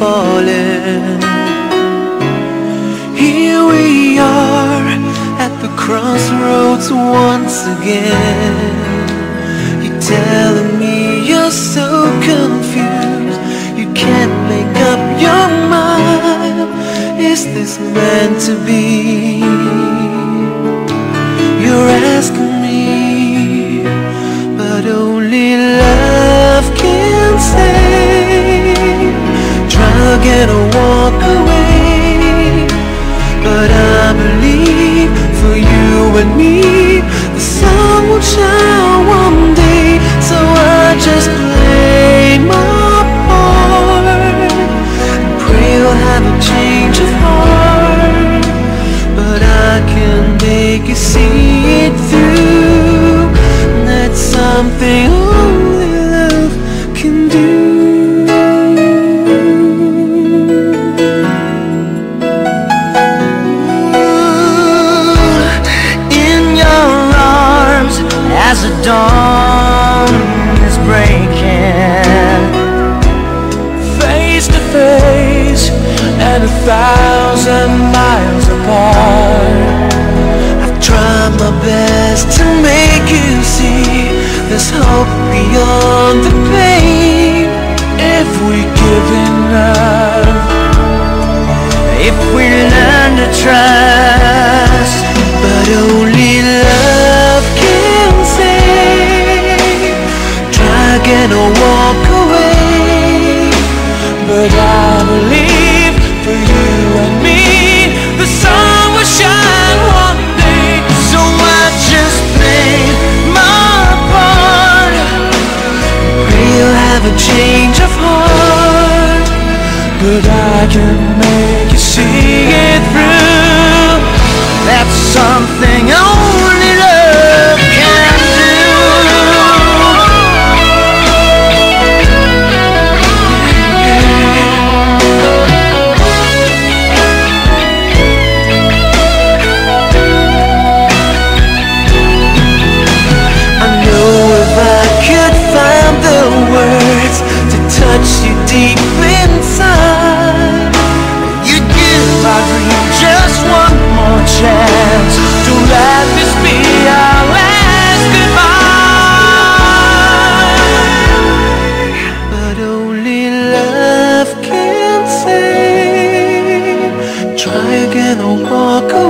falling. Here we are at the crossroads once again. You're telling me you're so confused, you can't make up your mind. Is this meant to be? Drug and a walk away, but I believe for you and me, the sun will shine one day. So I just play my part and pray you'll have a change of heart. But I can make you see it through. That's something and a thousand miles apart. I've tried my best to make you see there's hope beyond the pain if we give enough. If we learn to trust, but only love can save. Try again or I can make you see it through. That's something only Try again or